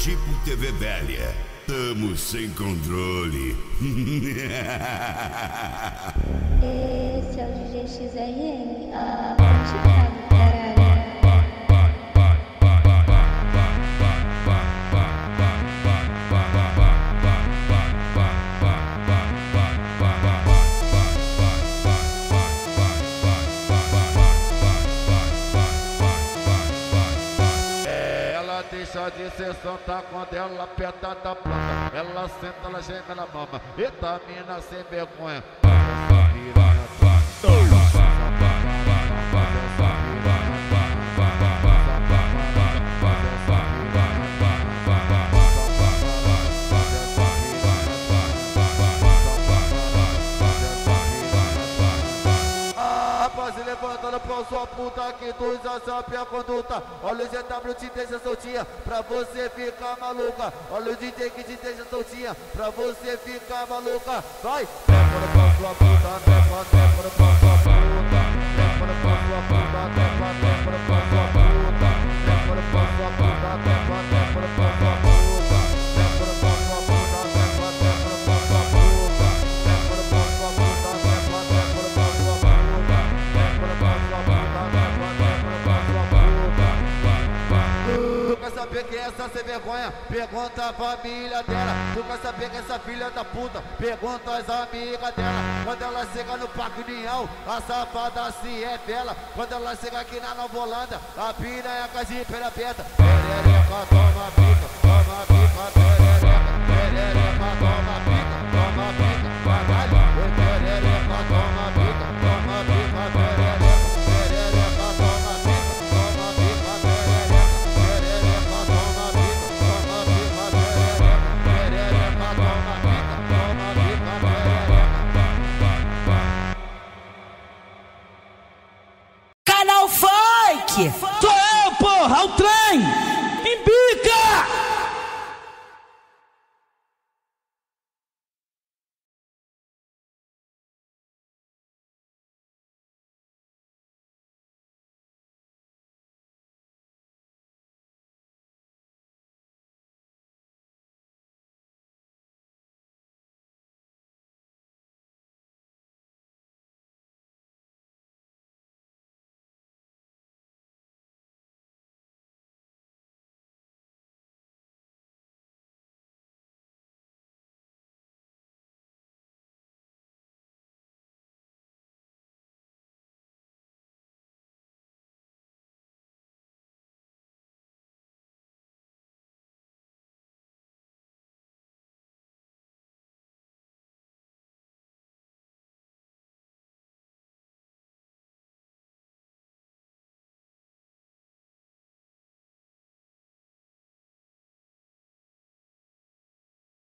tipo TV velha. Tamo sem controle. Esse é o DJ XRM. Ah, deixa de ser santa quando ela aperta da planta. Ela senta, ela chega na mama. Eita, mina sem vergonha. Levantando pra sua puta que sabe a conduta. Olha o GW te deixa soltinha pra você ficar maluca. Olha o DJ que te deixa soltinha pra você ficar maluca. Vai, sua sua. Saber quem é essa sem vergonha? Pergunta a família dela. Tu quer saber quem é essa filha da puta? Pergunta as amigas dela. Quando ela chega no Parque União, a safada se é dela. Quando ela chega aqui na Nova Holanda, a piranha com a jipeira aberta. Perereca toma Sou eu, porra, o trem!